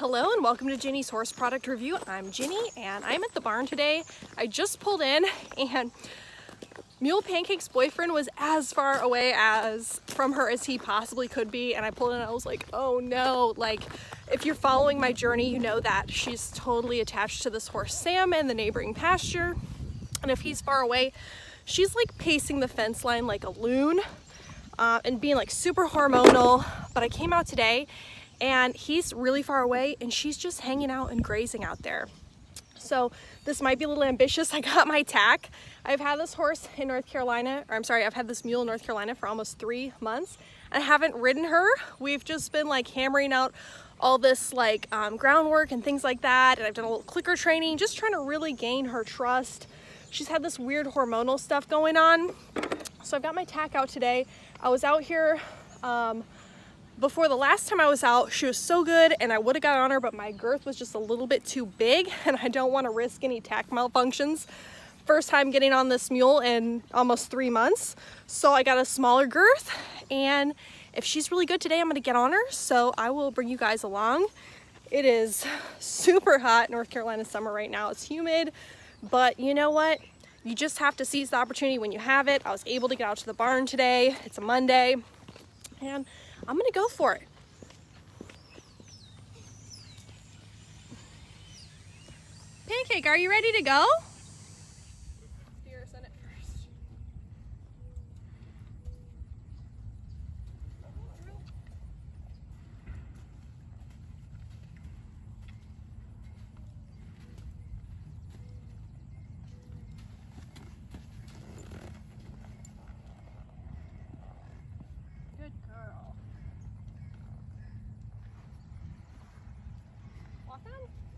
Hello and welcome to Ginny's Horse Product Review. I'm Ginny and I'm at the barn today. I just pulled in and Mule Pancake's boyfriend was as far away as from her as he possibly could be and I pulled in and I was like, oh no, like if you're following my journey, you know that she's totally attached to this horse Sam in the neighboring pasture and if he's far away, she's like pacing the fence line like a loon uh, and being like super hormonal. But I came out today and he's really far away and she's just hanging out and grazing out there. So this might be a little ambitious. I got my tack. I've had this horse in North Carolina, or I'm sorry, I've had this mule in North Carolina for almost three months. I haven't ridden her. We've just been like hammering out all this like um, groundwork and things like that. And I've done a little clicker training, just trying to really gain her trust. She's had this weird hormonal stuff going on. So I've got my tack out today. I was out here um, before the last time I was out, she was so good and I would have got on her, but my girth was just a little bit too big and I don't want to risk any tack malfunctions. First time getting on this mule in almost three months. So I got a smaller girth and if she's really good today, I'm gonna get on her. So I will bring you guys along. It is super hot North Carolina summer right now. It's humid, but you know what? You just have to seize the opportunity when you have it. I was able to get out to the barn today. It's a Monday and I'm gonna go for it. Pancake, are you ready to go? Welcome.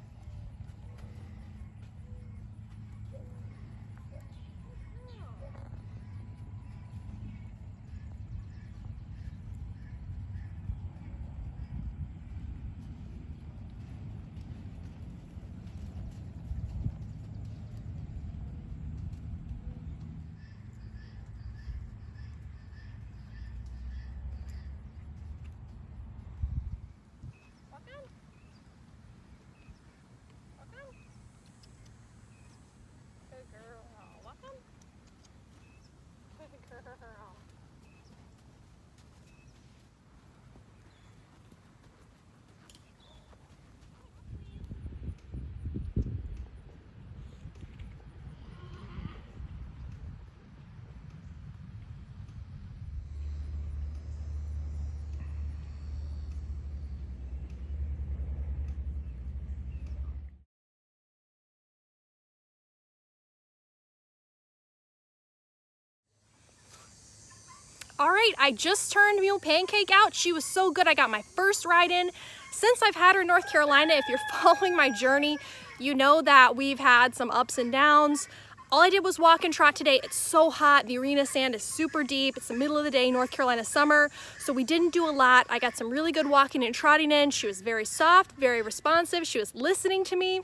All right, I just turned Mule Pancake out. She was so good. I got my first ride in. Since I've had her in North Carolina, if you're following my journey, you know that we've had some ups and downs. All I did was walk and trot today. It's so hot. The arena sand is super deep. It's the middle of the day, North Carolina summer. So we didn't do a lot. I got some really good walking and trotting in. She was very soft, very responsive. She was listening to me.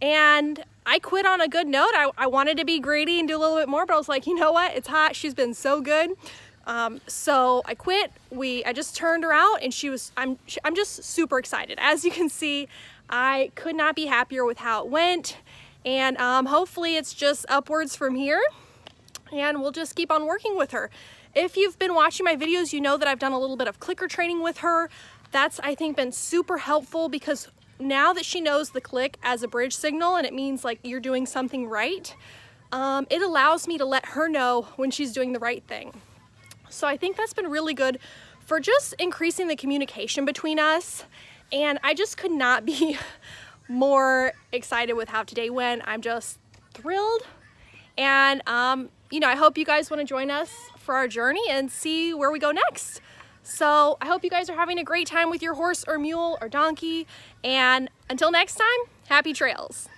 And I quit on a good note. I, I wanted to be greedy and do a little bit more, but I was like, you know what? It's hot. She's been so good. Um, so I quit. We I just turned her out, and she was. I'm I'm just super excited. As you can see, I could not be happier with how it went, and um, hopefully it's just upwards from here, and we'll just keep on working with her. If you've been watching my videos, you know that I've done a little bit of clicker training with her. That's I think been super helpful because now that she knows the click as a bridge signal and it means like you're doing something right, um, it allows me to let her know when she's doing the right thing. So I think that's been really good for just increasing the communication between us. And I just could not be more excited with how today went. I'm just thrilled. And, um, you know, I hope you guys want to join us for our journey and see where we go next. So I hope you guys are having a great time with your horse or mule or donkey. And until next time, happy trails.